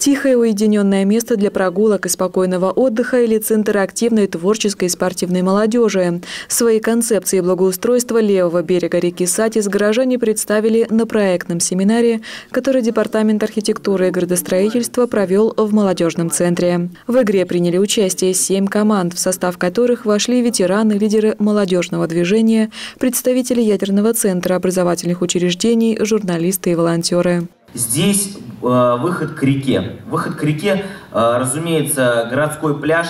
Тихое уединенное место для прогулок и спокойного отдыха или центр активной творческой и спортивной молодежи. Свои концепции благоустройства левого берега реки Сатис горожане представили на проектном семинаре, который Департамент архитектуры и градостроительства провел в молодежном центре. В игре приняли участие семь команд, в состав которых вошли ветераны, лидеры молодежного движения, представители ядерного центра образовательных учреждений, журналисты и волонтеры. Здесь выход к реке. Выход к реке, э, разумеется, городской пляж,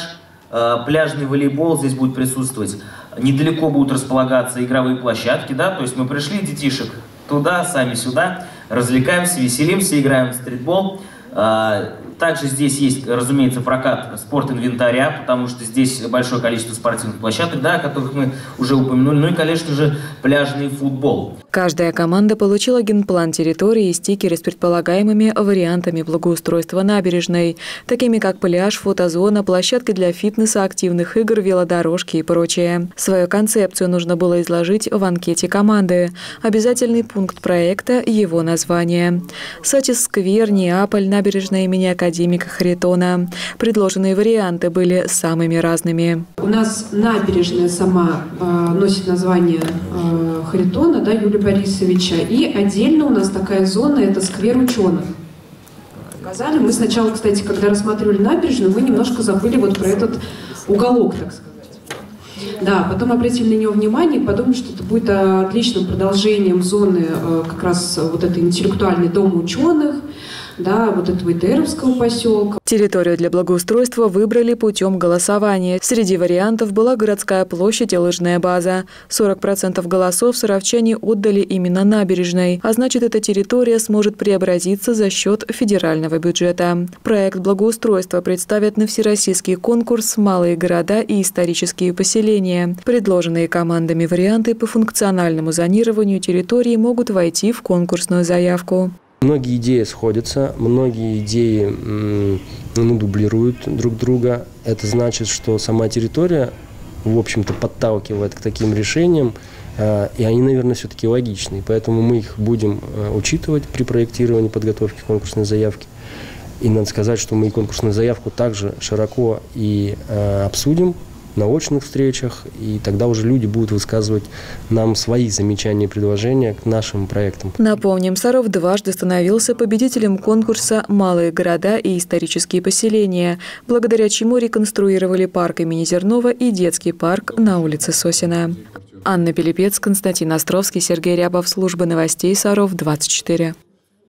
э, пляжный волейбол здесь будет присутствовать. Недалеко будут располагаться игровые площадки, да, то есть мы пришли детишек туда, сами сюда, развлекаемся, веселимся, играем в стритбол. Э, также здесь есть, разумеется, прокат спорт-инвентаря, потому что здесь большое количество спортивных площадок, да, о которых мы уже упомянули. Ну и, конечно же, пляжный футбол. Каждая команда получила генплан территории и стикеры с предполагаемыми вариантами благоустройства набережной, такими как пляж, фотозона, площадки для фитнеса, активных игр, велодорожки и прочее. Свою концепцию нужно было изложить в анкете команды. Обязательный пункт проекта – его название. Сатис-сквер, Неаполь, набережная имени академика Харитона. Предложенные варианты были самыми разными. У нас набережная сама э, носит название э, Харитона, да, Юлия Борисовича, и отдельно у нас такая зона – это сквер ученых. Сказали. Мы сначала, кстати, когда рассматривали набережную, мы немножко забыли вот про этот уголок, так сказать. Да, потом обратили на него внимание и подумали, что это будет отличным продолжением зоны э, как раз вот этой интеллектуальной дома ученых, да, вот этого Итеровского поселка. Территорию для благоустройства выбрали путем голосования. Среди вариантов была городская площадь и лыжная база. 40% голосов саровчане отдали именно набережной, а значит, эта территория сможет преобразиться за счет федерального бюджета. Проект благоустройства представят на всероссийский конкурс «Малые города и исторические поселения». Предложенные командами варианты по функциональному зонированию территории могут войти в конкурсную заявку. Многие идеи сходятся, многие идеи ну, дублируют друг друга. Это значит, что сама территория, в общем-то, подталкивает к таким решениям, э, и они, наверное, все-таки логичны. Поэтому мы их будем э, учитывать при проектировании подготовки конкурсной заявки. И надо сказать, что мы конкурсную заявку также широко и э, обсудим на очных встречах, и тогда уже люди будут высказывать нам свои замечания и предложения к нашим проектам. Напомним, Саров дважды становился победителем конкурса «Малые города и исторические поселения», благодаря чему реконструировали парк имени Зернова и детский парк на улице Сосина. Анна Пелепец, Константин Островский, Сергей Рябов, Служба новостей Саров, 24.